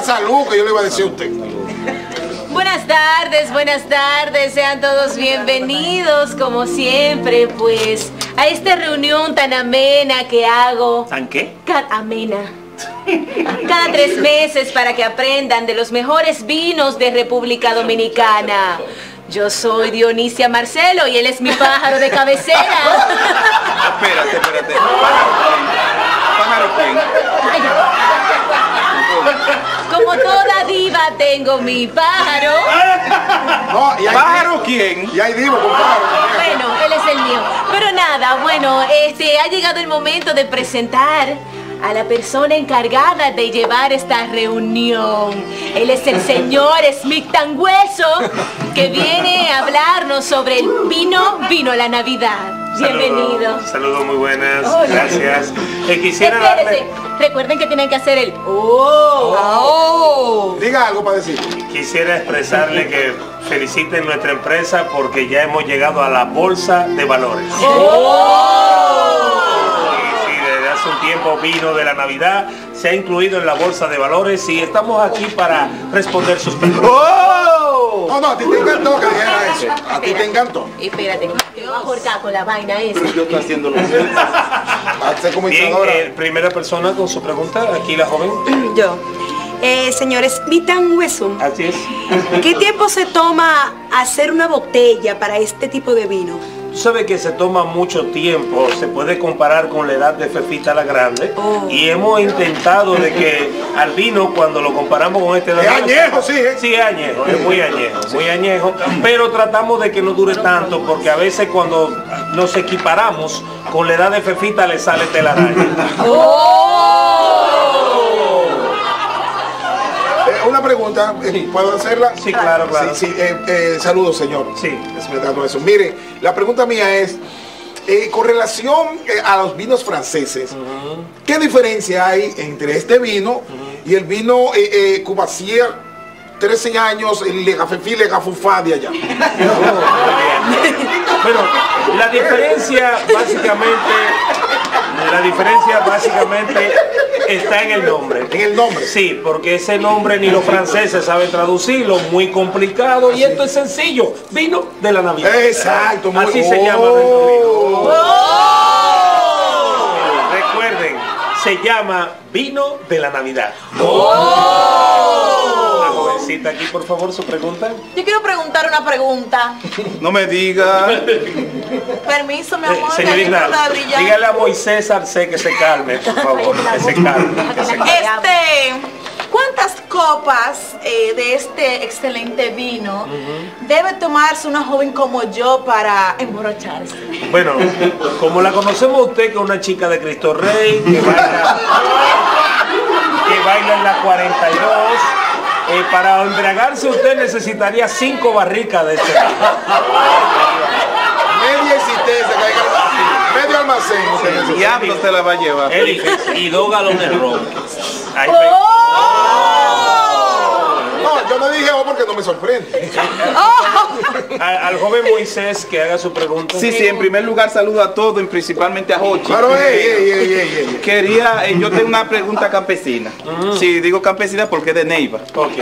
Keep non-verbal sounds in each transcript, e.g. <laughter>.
que yo le iba a decir a usted. Buenas tardes, buenas tardes, sean todos bienvenidos como siempre pues a esta reunión tan amena que hago. ¿Tan qué? Cada amena. Cada tres meses para que aprendan de los mejores vinos de República Dominicana. Yo soy Dionisia Marcelo y él es mi pájaro de cabecera. Espérate, espérate. Pájaro quién. Como toda diva tengo mi pájaro. <laughs> No, y hay, ¿Pájaro quién? y hay divo con pájaro. Bueno, él es el mío. Pero nada, bueno, este ha llegado el momento de presentar a la persona encargada de llevar esta reunión. Él es el señor Smith Tangueso, que viene a hablarnos sobre el vino, vino la Navidad. Bienvenido. Saludos, muy buenas, Hola. gracias. Eh, quisiera darle, recuerden que tienen que hacer el oh, oh. Diga algo para decir. quisiera expresarle que feliciten nuestra empresa porque ya hemos llegado a la bolsa de valores. Sí, desde hace un tiempo vino de la Navidad, se ha incluido en la bolsa de valores y estamos aquí para responder sus preguntas. ¡Oh! No, no, a ti te encantó que <laughs> dijera eso. A ti te encantó. Espérate, te voy a cortar con la vaina esa. Yo estoy haciendo lo mismo. Hazte como Bien, eh, primera persona con su pregunta, aquí la joven. Yo. Eh, señor Smith Hueso, Así es. ¿qué tiempo se toma hacer una botella para este tipo de vino? Tú sabes que se toma mucho tiempo, se puede comparar con la edad de Fefita la Grande Oh. y hemos intentado de que al vino cuando lo comparamos con este Es añejo, sí, ¿eh? Sí, es añejo, es muy añejo, muy añejo, pero tratamos de que no dure tanto porque a veces cuando nos equiparamos con la edad de Fefita le sale telaraña. Eh, una pregunta, eh, ¿puedo hacerla? Sí, claro, claro. Sí, sí, eh, eh, saludos, señor. Sí. Es verdad, no, eso. Mire, la pregunta mía es, eh, con relación a los vinos franceses, ¿qué diferencia hay entre este vino y el vino Cubassier, 13 años, el Legafefí, Legafufá de allá? <laughs> Bueno, la diferencia básicamente, la diferencia básicamente está en el nombre. En el nombre. Sí, porque ese nombre ni los franceses saben traducirlo, muy complicado y esto es sencillo, vino de la Navidad. Exacto, muy Así se llama nuestro vino. Recuerden, se llama vino de la Navidad. Aquí, por favor, su pregunta. Yo quiero preguntar una pregunta. No me diga. Permiso, mi Eh, amor. brillante. dígale a Moisés Arce que se calme, por favor, que se calme. que se calme. Este, ¿cuántas copas eh, de este excelente vino debe tomarse una joven como yo para emborracharse? Bueno, como la conocemos usted, que es una chica de Cristo Rey, que baila, que baila en la 42, eh, para embriagarse usted necesitaría cinco barricas de este. Media existencia, que hay que- medio almacén. usted El diablo se la va a llevar. Eric, y dos galones de ron. Ahí ¡Oh! No, yo no dije oh porque no me sorprende. pe- a- al joven Moisés que haga su pregunta. Sí, sí, en primer lugar saludo a todos, y principalmente a Jochi. Claro, ey, ey, ey, ey, ey. Quería, eh, yo tengo una pregunta campesina. Sí, digo campesina porque es de Neiva. Ok.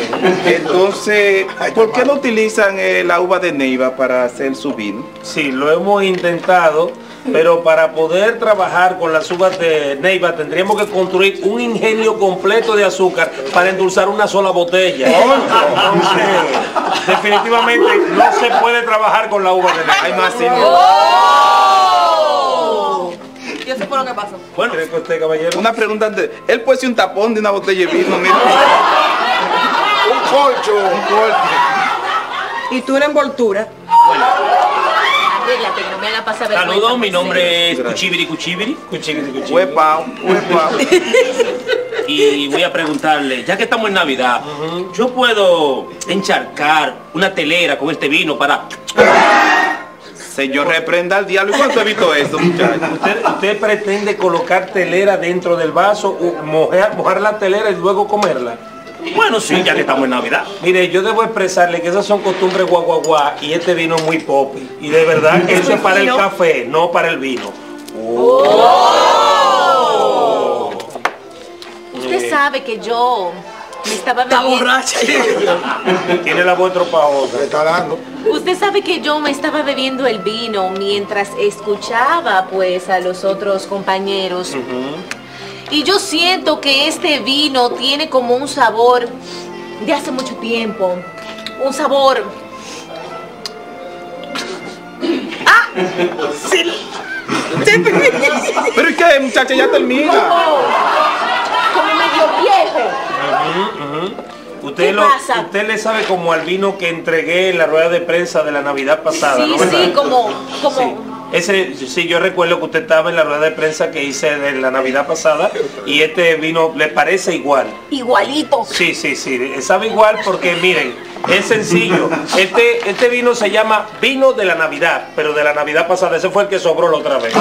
Entonces, ¿por qué no utilizan eh, la uva de Neiva para hacer su vino? Sí, lo hemos intentado, pero para poder trabajar con las uvas de Neiva tendríamos que construir un ingenio completo de azúcar para endulzar una sola botella. <laughs> Entonces, definitivamente no se puede trabajar con la uva de Neiva. Hay más Yo sé por lo que pasó. Bueno, ¿cree que usted, caballero? Una pregunta antes. Él puede ser un tapón de una botella de vino, mira. <laughs> Un colcho. Un corte. ¿Y tú una envoltura? Hagan pasar vergüenza, Saludos, mi Moisés. nombre es. Cuchibiri Cuchibiri. Huepa, huepa. y voy a preguntarle, ya que estamos en Navidad, ¿yo puedo encharcar una telera con este vino para... Señor, reprenda al diablo. ¿Y cuánto he visto eso, muchachos? ¿Usted, usted pretende colocar telera dentro del vaso, o mojar, mojar la telera y luego comerla? Bueno, sí, ya que estamos en Navidad. Mire, yo debo expresarle que esas son costumbres guaguaguá y este vino es muy popi. Y de verdad que <laughs> eso es para el café, no para el vino. Usted sabe que yo Me estaba Está bebiendo. borracha. <laughs> Tiene la voz Le tropajosa. está dando. Usted sabe que yo me estaba bebiendo el vino mientras escuchaba pues a los otros compañeros. Y yo siento que este vino tiene como un sabor de hace mucho tiempo. Un sabor. Pero ¿y qué, muchacha? Ya termina. como medio viejo. Usted, ¿Qué lo, pasa? usted le sabe como al vino que entregué en la rueda de prensa de la Navidad pasada, Sí, sí, como, como. Sí. Ese, sí, yo recuerdo que usted estaba en la rueda de prensa que hice de la Navidad pasada y este vino le parece igual. Igualito. Sí, sí, sí, sabe igual porque miren, es sencillo. Este, este vino se llama vino de la Navidad, pero de la Navidad pasada, ese fue el que sobró la otra vez.